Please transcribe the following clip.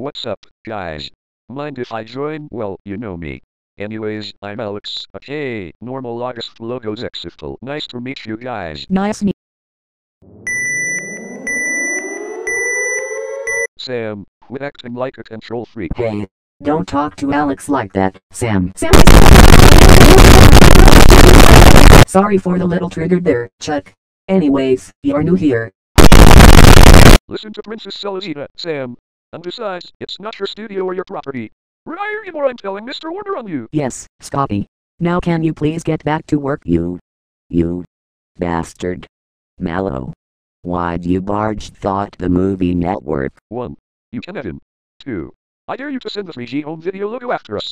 What's up, guys? Mind if I join? Well, you know me. Anyways, I'm Alex. Okay, normal August logos exiftal. Nice to meet you guys. Nice meet. Sam, quit acting like a control freak. Hey, don't talk to Alex like that, Sam. Sam. Sorry for the little trigger there, Chuck. Anyways, you're new here. Listen to Princess Celestina, Sam. And besides, it's not your studio or your property. You or I'm telling Mr. Warner on you. Yes, Scotty. Now can you please get back to work you? You. Bastard. Mallow. Why'd you barge thought the movie network? 1. You can have him. 2. I dare you to send the 3G home video logo after us.